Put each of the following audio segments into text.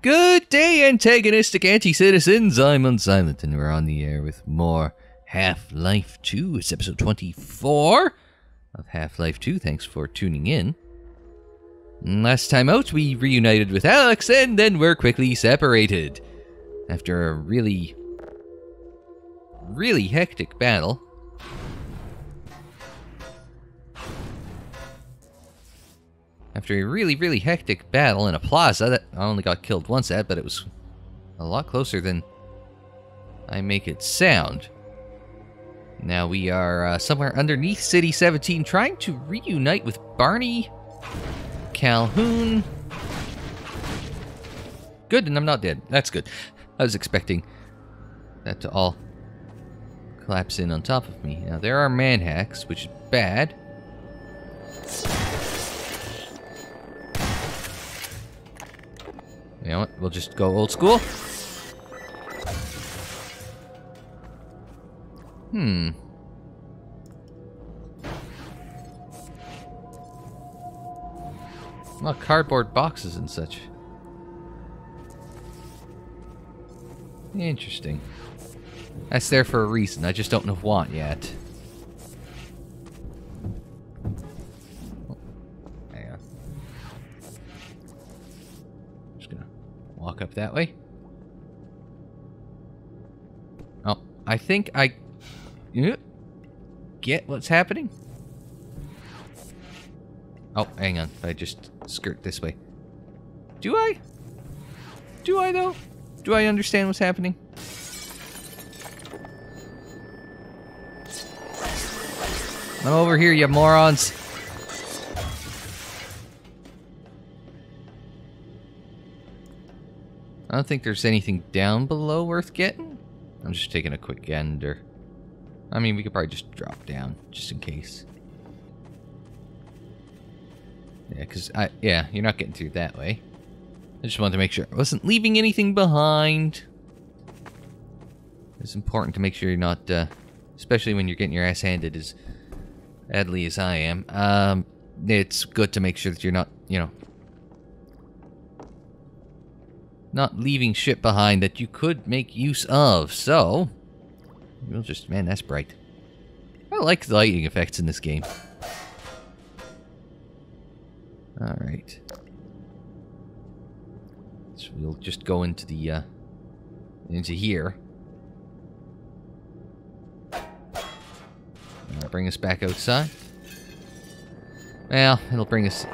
Good day, antagonistic anti-citizens. I'm Unsilent, and we're on the air with more Half-Life 2. It's episode 24 of Half-Life 2. Thanks for tuning in. Last time out, we reunited with Alyx, and then we're quickly separated. After a really, really hectic battle. After a really, really hectic battle in a plaza that I only got killed once at, but it was a lot closer than I make it sound. Now we are uh, somewhere underneath City 17 trying to reunite with Barney, Calhoun. Good, and I'm not dead. That's good. I was expecting that to all collapse in on top of me. Now there are manhacks, which is bad. You know what? We'll just go old school. Hmm. Well, cardboard boxes and such. Interesting. That's there for a reason. I just don't know what yet. That way. Oh, I think I get what's happening. Oh, hang on. I just skirt this way. Do I? Do I, though? Do I understand what's happening? I'm over here, you morons. I don't think there's anything down below worth getting. I'm just taking a quick gander. I mean, we could probably just drop down, just in case. Yeah, because I yeah, you're not getting through that way. I just wanted to make sure I wasn't leaving anything behind. It's important to make sure you're not, uh, especially when you're getting your ass handed as badly as I am. Um, it's good to make sure that you're not, you know, not leaving shit behind that you could make use of. So, we'll just, man, that's bright. I like the lighting effects in this game. Alright. So we'll just go into the, uh, into here. That'll bring us back outside. Well, it'll bring us...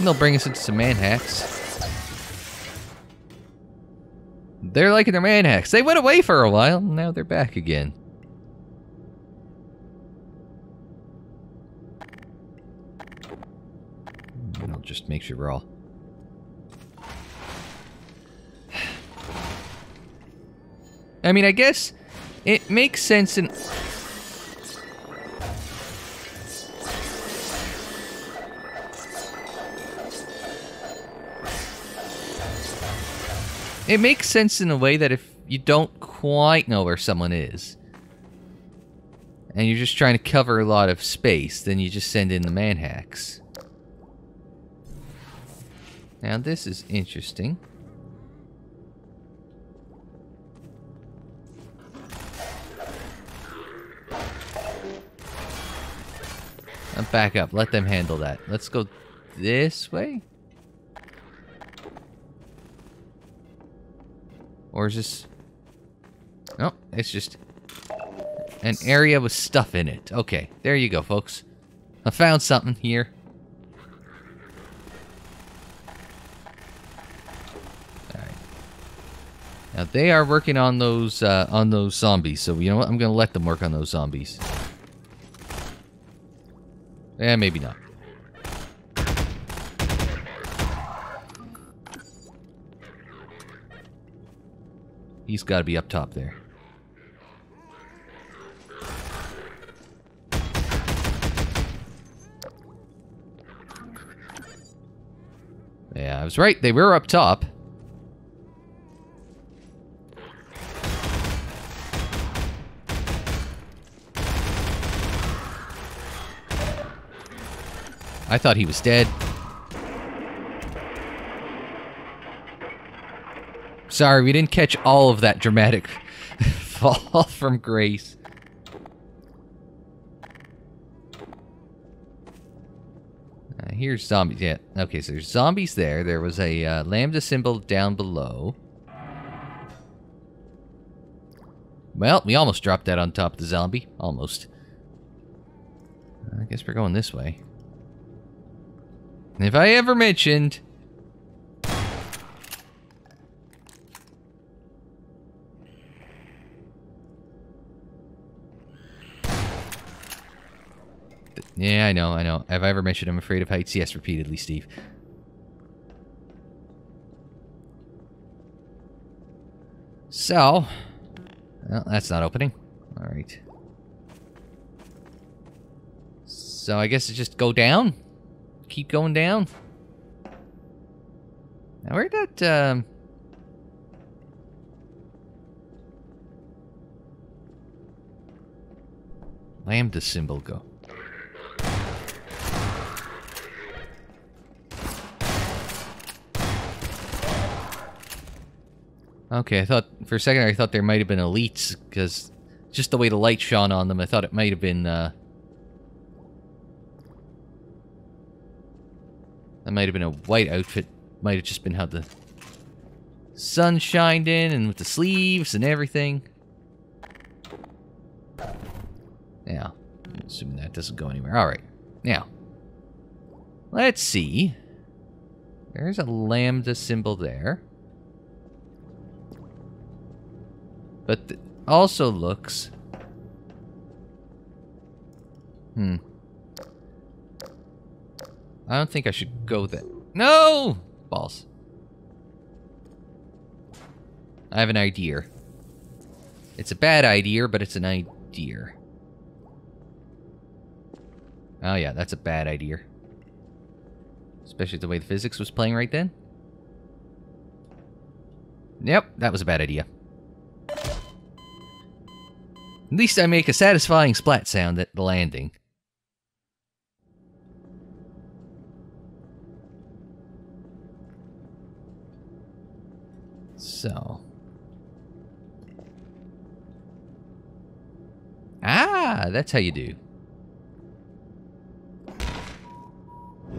It'll bring us into some manhacks. They're liking their manhacks. They went away for a while, now they're back again. And I'll just make sure we're all... I mean, I guess it makes sense in... It makes sense in a way that if you don't quite know where someone is, and you're just trying to cover a lot of space, then you just send in the manhacks. Now this is interesting. Uh, back up. Let them handle that. Let's go this way. Or is this... No, it's just an area with stuff in it. Okay, there you go, folks. I found something here. Now they are working on those uh, on those zombies, so you know what? I'm gonna let them work on those zombies. Eh, maybe not. He's got to be up top there. Yeah, I was right. They were up top. I thought he was dead. Sorry, we didn't catch all of that dramatic fall from grace. Uh, here's zombies. Yeah, okay, so there's zombies there. There was a uh, lambda symbol down below. Well, we almost dropped that on top of the zombie. Almost. I guess we're going this way. If I ever mentioned... Yeah, I know, I know. Have I ever mentioned I'm afraid of heights? Yes, repeatedly, Steve. So, well, that's not opening. Alright. So I guess it's just go down? Keep going down? Now where'd that, um... Lambda symbol go? Okay, I thought for a second I thought there might have been elites because just the way the light shone on them, I thought it might have been. Uh, that might have been a white outfit. Might have just been how the sun shined in and with the sleeves and everything. Now, assuming that doesn't go anywhere. All right, now let's see. There's a lambda symbol there. But also looks... Hmm. I don't think I should go there. No! Balls. I have an idea. It's a bad idea, but it's an idea. Oh yeah, that's a bad idea. Especially the way the physics was playing right then. Yep, that was a bad idea. At least I make a satisfying splat sound at the landing. So. Ah, that's how you do.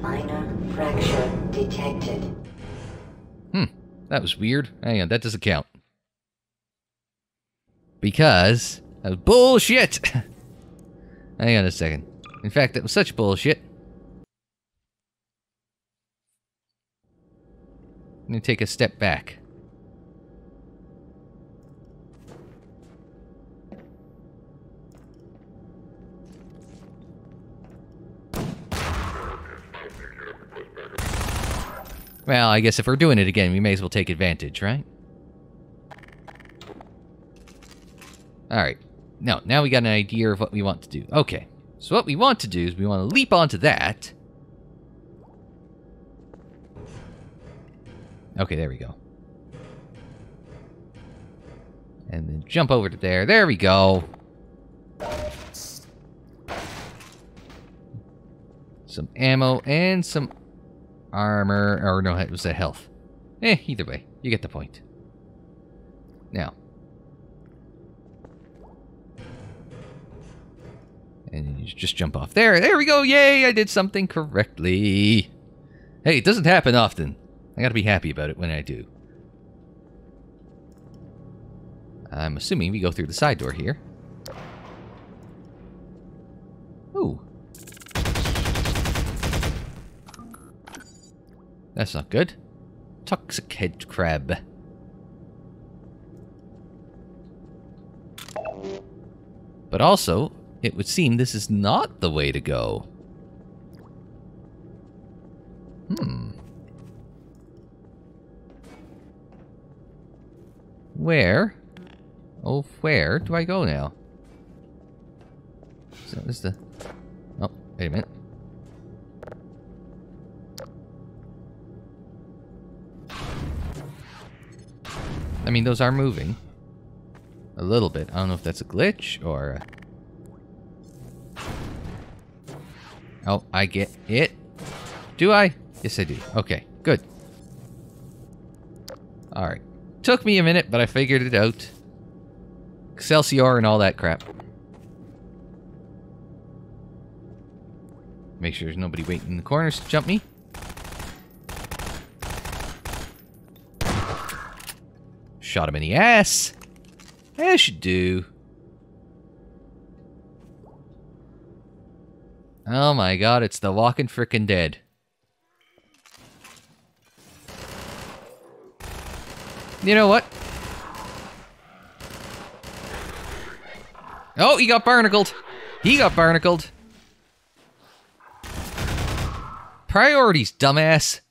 Minor fracture detected. Hmm, that was weird. Hang on, that doesn't count. Because that was bullshit! Hang on a second. In fact, that was such bullshit. Let me take a step back. Well, I guess if we're doing it again, we may as well take advantage, right? Alright. No, now we got an idea of what we want to do. Okay. So what we want to do is we want to leap onto that. Okay, there we go. And then jump over to there. There we go. Some ammo and some armor. Or no, it was a health. Eh, either way. You get the point. Now, And you just jump off there. There we go. Yay, I did something correctly. Hey, it doesn't happen often. I gotta be happy about it when I do. I'm assuming we go through the side door here. Ooh. That's not good. Toxic head crab. But also, it would seem this is not the way to go. Hmm. Where? Oh, where do I go now? So this is the... Oh, wait a minute. I mean, those are moving. A little bit. I don't know if that's a glitch or... Oh, I get it. Do I? Yes, I do. Okay, good. Alright. Took me a minute, but I figured it out. Excelsior and all that crap. Make sure there's nobody waiting in the corners to jump me. Shot him in the ass. That should do. Oh my god, it's the walking frickin' dead. You know what? Oh, he got barnacled. He got barnacled. Priorities, dumbass.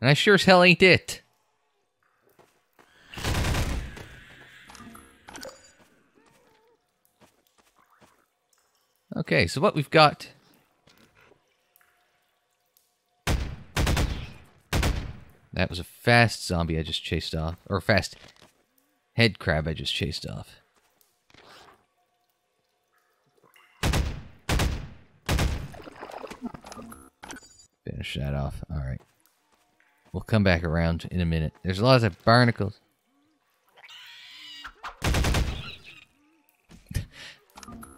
And I sure as hell ain't it. Okay, so what we've got... That was a fast zombie I just chased off. Or fast head crab I just chased off. Finish that off. Alright. We'll come back around in a minute. There's a lot of barnacles.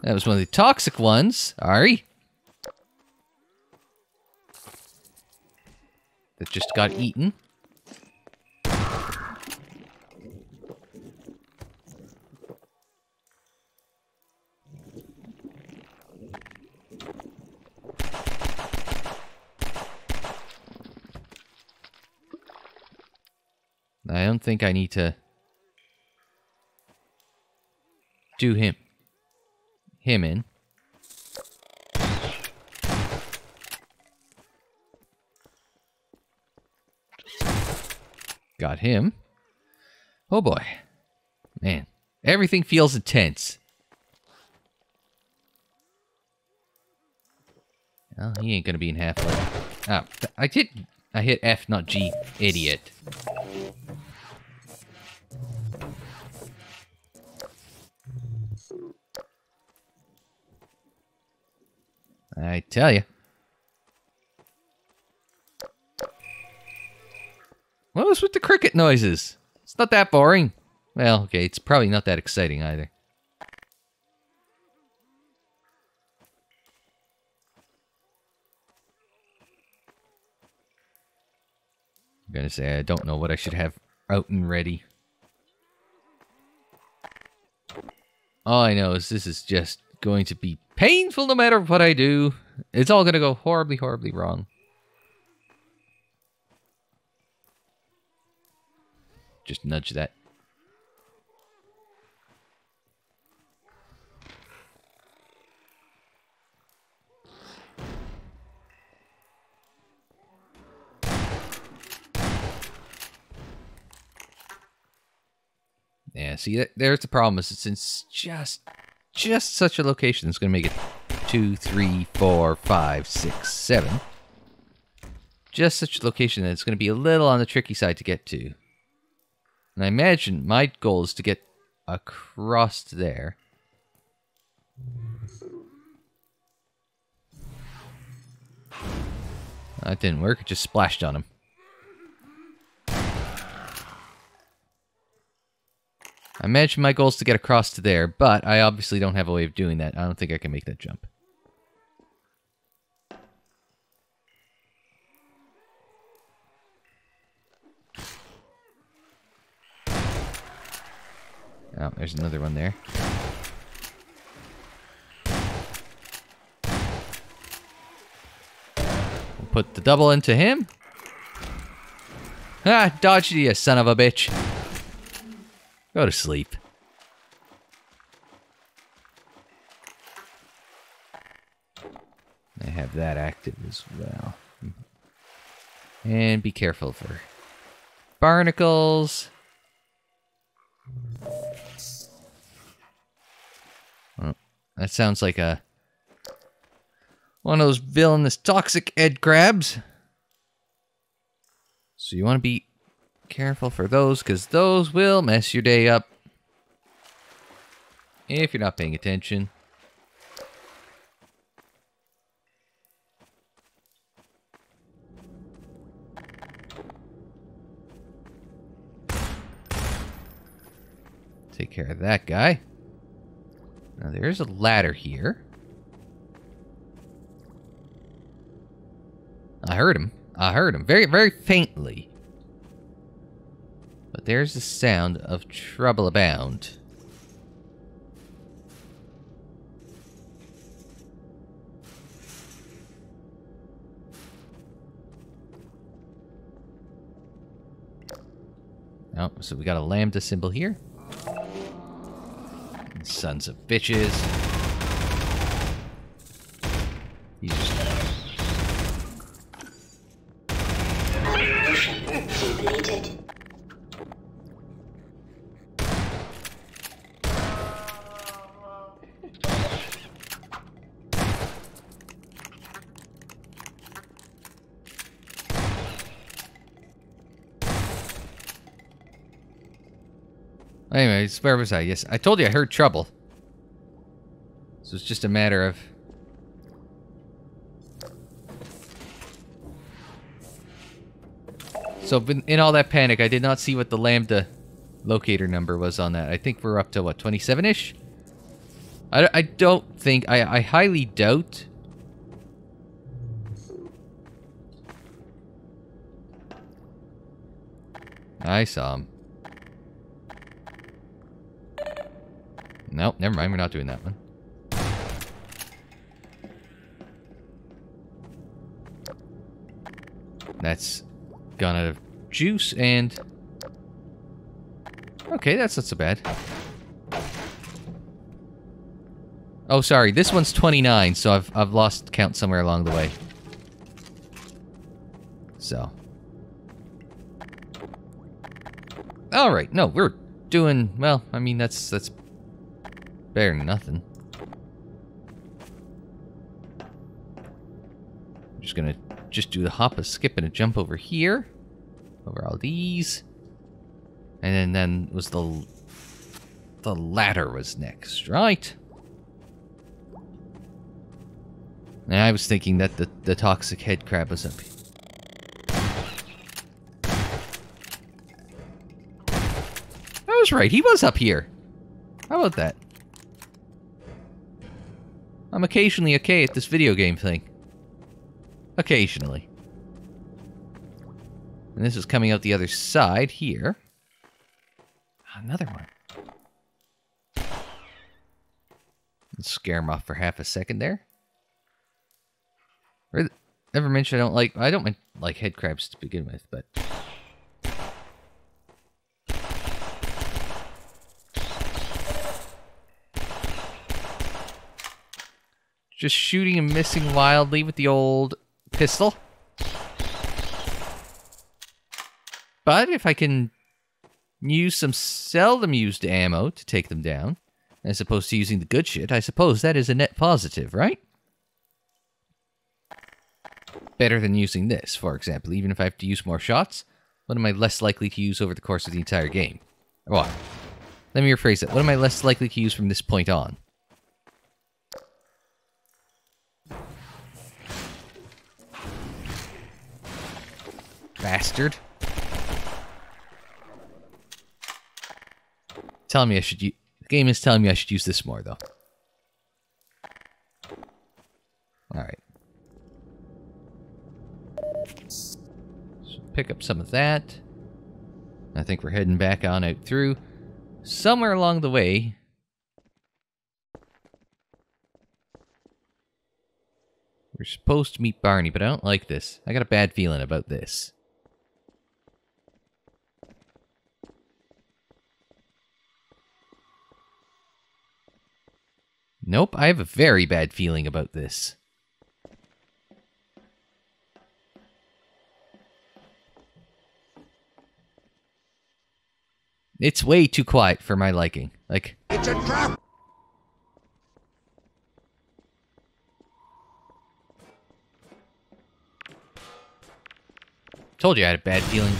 That was one of the toxic ones. Ari. That just got eaten. I don't think I need to do him him in. Got him. Oh boy. Man, everything feels intense. Well, he ain't gonna be in half-life. Ah, I did I hit F, not G. Idiot. I tell you. What was with the cricket noises? It's not that boring. Well, okay, it's probably not that exciting either. I'm gonna say I don't know what I should have out and ready. All I know is this is just going to be painful no matter what I do. It's all gonna go horribly, horribly wrong. Just nudge that. Yeah, see, there's the problem. Is it's just, just such a location that's going to make it two, three, four, five, six, seven. Just such a location that it's going to be a little on the tricky side to get to. And I imagine my goal is to get across there. That didn't work. It just splashed on him. I imagine my goal is to get across to there, but I obviously don't have a way of doing that. I don't think I can make that jump. Oh, there's another one there. We'll put the double into him. Ah, dodged you, son of a bitch. Go to sleep. I have that active as well. And be careful for barnacles. Oh, that sounds like a one of those villainous toxic head crabs. So you want to be careful for those because those will mess your day up if you're not paying attention. Take care of that guy. Now there's a ladder here. I heard him. I heard him very, very faintly. But there's the sound of trouble abound. Oh, so we got a lambda symbol here. Sons of bitches. He's just Mission completed. Anyways, where was I? Yes, I told you I heard trouble. So it's just a matter of... So in, all that panic, I did not see what the Lambda locator number was on that. I think we're up to, what, 27-ish? I, I don't think... I, I highly doubt... I saw him. Nope, never mind. We're not doing that one. That's gone out of juice and... Okay, that's not so bad. Oh, sorry. This one's 29, so I've, I've lost count somewhere along the way. So. Alright, no, we're doing... Well, I mean, that's that's better than nothing. I'm just gonna just do the hop, a skip, and a jump over here. Over all these. And then, then was the... The ladder was next, right? And I was thinking that the, the toxic head crab was up I was right, he was up here. How about that? I'm occasionally okay at this video game thing. Occasionally. And this is coming out the other side here. Another one. Let's scare him off for half a second there. Never mentioned I don't like I don't like head crabs to begin with, but Just shooting and missing wildly with the old pistol. But if I can use some seldom used ammo to take them down, as opposed to using the good shit, I suppose that is a net positive, right? Better than using this, for example. Even if I have to use more shots, what am I less likely to use over the course of the entire game? What? Let me rephrase it. What am I less likely to use from this point on? Bastard. Telling me I should use... The game is telling me I should use this more, though. Alright. So pick up some of that. I think we're heading back on out through. Somewhere along the way... We're supposed to meet Barney, but I don't like this. I got a bad feeling about this. Nope, I have a very bad feeling about this. It's way too quiet for my liking. Like, It's a trap! told you I had a bad feeling.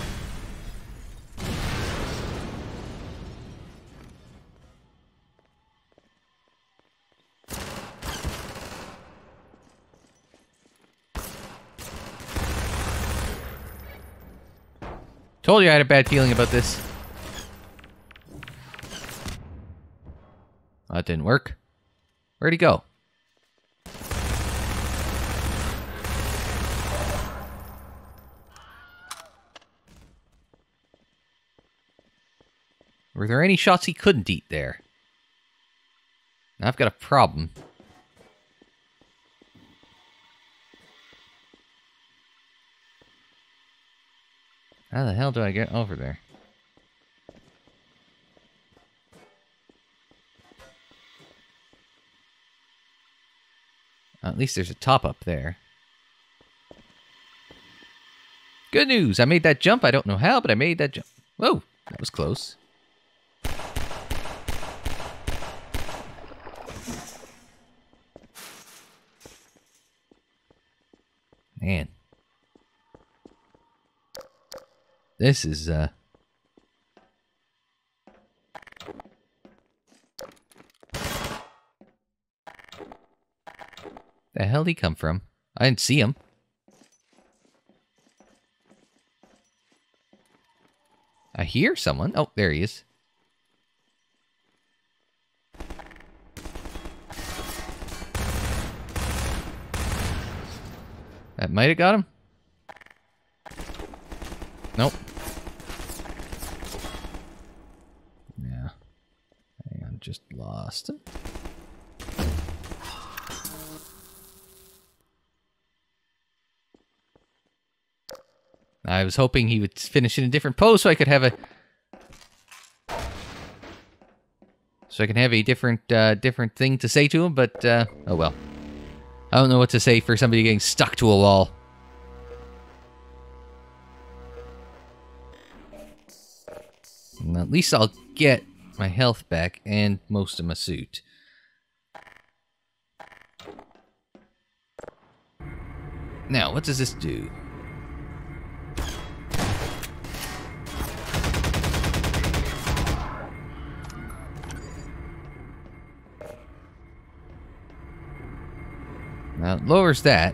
Told you I had a bad feeling about this. that didn't work. Where'd he go? Were there any shots he couldn't eat there? I've got a problem. How the hell do I get over there? At least there's a top up there. Good news! I made that jump. I don't know how, but I made that jump. Whoa! That was close. Man. This is, uh... The hell did he come from? I didn't see him. I hear someone. Oh, there he is. That might have got him. Nope. Yeah. Hang on, just lost. I was hoping he would finish in a different pose so I could have a so I can have a different uh, different thing to say to him, but uh, oh well. I don't know what to say for somebody getting stuck to a wall. At least I'll get my health back and most of my suit. Now, what does this do? Now, it lowers that.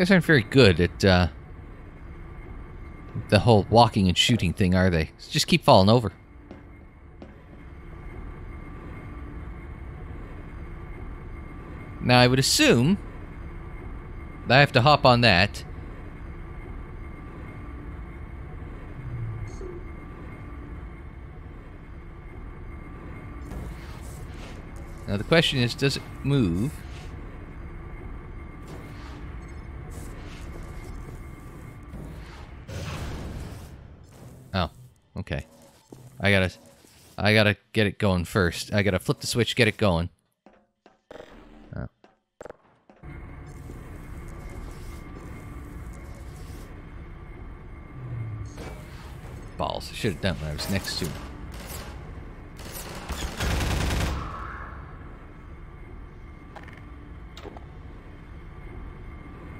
Guys aren't very good at, uh, the whole walking and shooting thing, are they? Just keep falling over. Now, I would assume that I have to hop on that Now the question is, does it move? Okay. I gotta, I gotta get it going first. I gotta flip the switch, get it going. Oh. Balls. I should have done when I was next to him.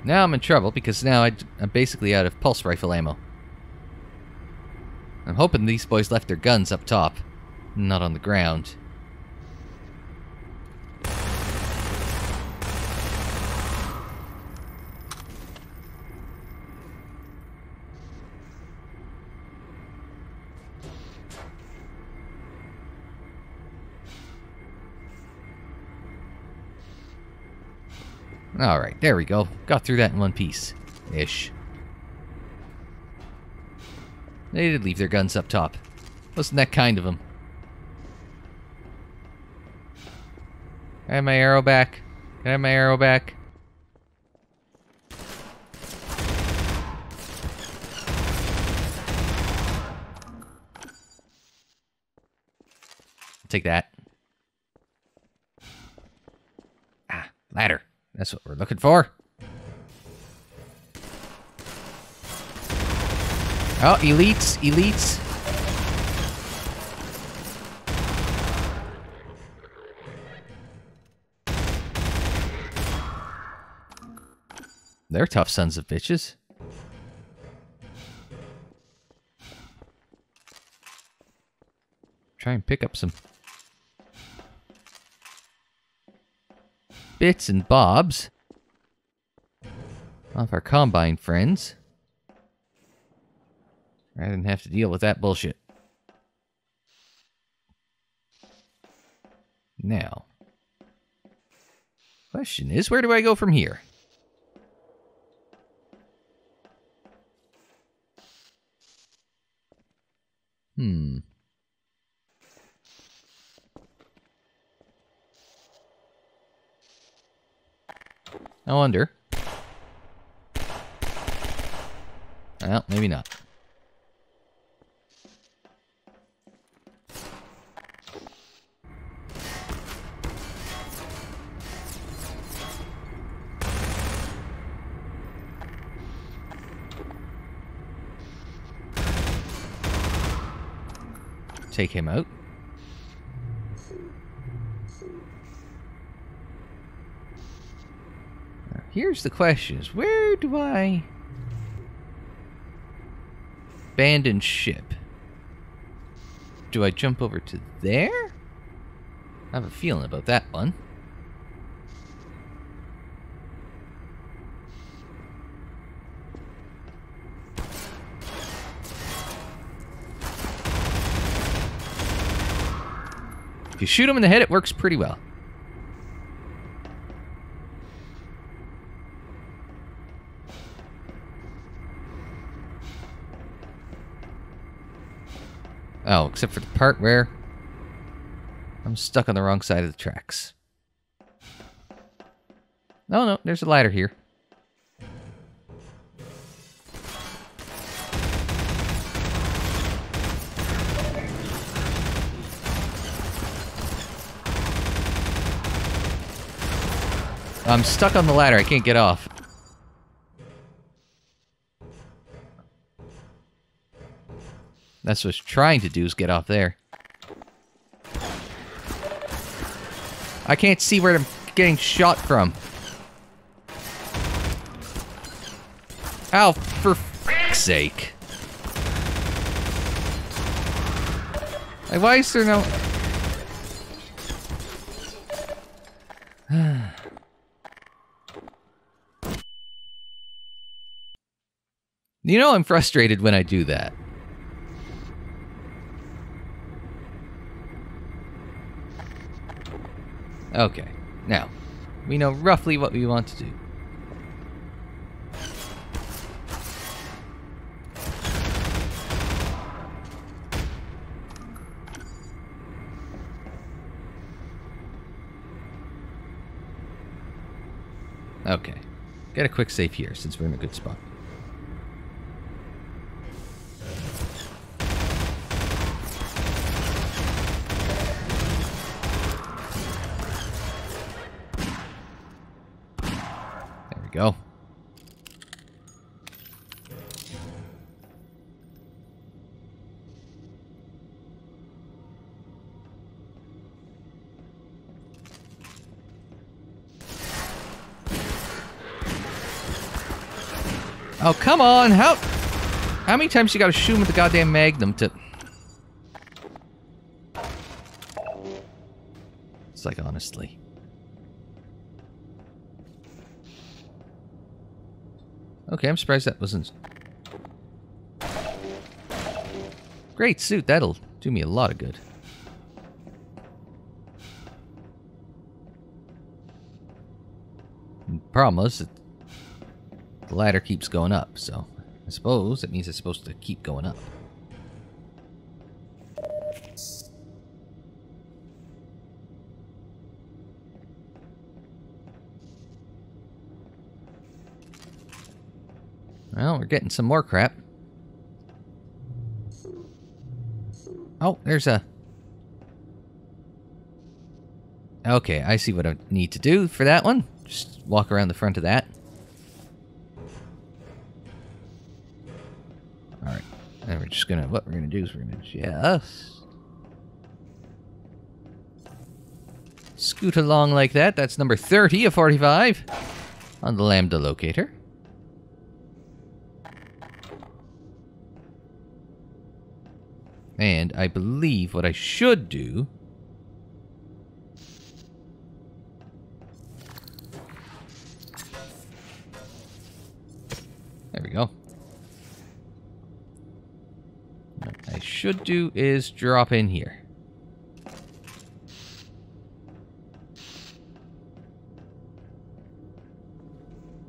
Now I'm in trouble because now I, am basically out of pulse rifle ammo. I'm hoping these boys left their guns up top, not on the ground. Alright, there we go. Got through that in one piece. Ish. They did leave their guns up top. Wasn't that kind of them? I have my arrow back? Can I have my arrow back? Take that. Ah, ladder. That's what we're looking for. Oh, elites, elites. They're tough sons of bitches. Try and pick up some bits and bobs. off our Combine friends. Rather than have to deal with that bullshit. Now, question is, where do I go from here? Hmm. I wonder. Well, maybe not. Take him out. Now, here's the question where do I abandon ship? Do I jump over to there? I have a feeling about that one. If you shoot him in the head, it works pretty well. Oh, except for the part where I'm stuck on the wrong side of the tracks. No, no, there's a ladder here. I'm stuck on the ladder. I can't get off. That's what I was trying to do is get off there. I can't see where I'm getting shot from. Ow, for f***'s sake. Like, why is there no... you know I'm frustrated when I do that. Okay, now, we know roughly what we want to do. Okay, get a quick save here since we're in a good spot. Oh, come on. How How many times you gotta shoot him with the goddamn magnum to It's like honestly. Okay, I'm surprised that wasn't Great suit, that'll do me a lot of good. Problem is, the ladder keeps going up, so I suppose it means it's supposed to keep going up. Well, we're getting some more crap. Oh, there's a... Okay, I see what I need to do for that one. Just walk around the front of that. Gonna... What we're gonna do is we're gonna just... Scoot along like that. That's number 30 of 45 on the Lambda locator. And I believe what I should do should do is drop in here.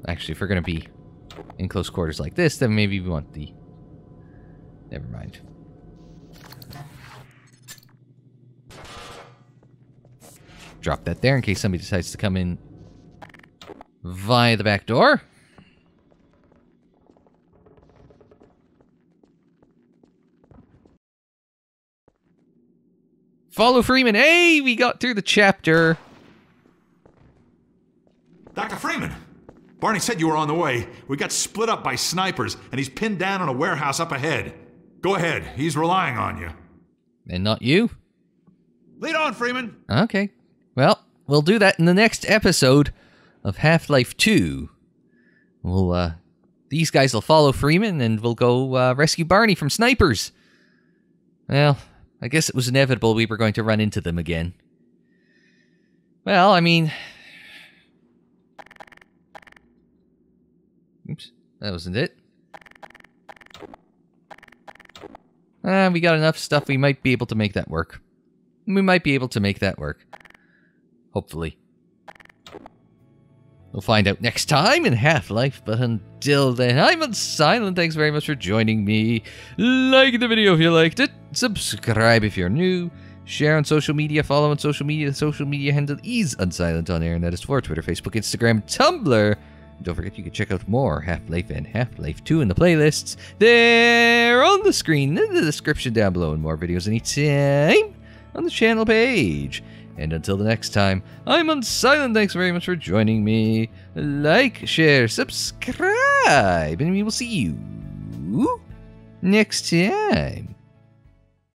Actually, if we're going to be in close quarters like this, then maybe we want the... Never mind. Drop that there in case somebody decides to come in via the back door. Follow Freeman. Hey, we got through the chapter. Dr. Freeman! Barney said you were on the way. We got split up by snipers, and he's pinned down in a warehouse up ahead. Go ahead, he's relying on you. And not you? Lead on, Freeman! Okay. Well, we'll do that in the next episode of Half Life 2. We'll, uh, these guys will follow Freeman and we'll go uh, rescue Barney from snipers. Well, I guess it was inevitable we were going to run into them again. Well, I mean. Oops, that wasn't it. Ah, we got enough stuff, we might be able to make that work. We might be able to make that work. Hopefully. We'll find out next time in Half-Life, but until then, I'm Unsilent. Thanks very much for joining me. Like the video if you liked it. Subscribe if you're new. Share on social media. Follow on social media. The social media handle is Unsilent on air, and that is for Twitter, Facebook, Instagram, Tumblr. Don't forget you can check out more Half-Life and Half-Life 2 in the playlists. They're on the screen in the description down below and more videos anytime on the channel page. And until the next time, I'm Unsilent. Thanks very much for joining me. Like, share, subscribe, and we will see you next time.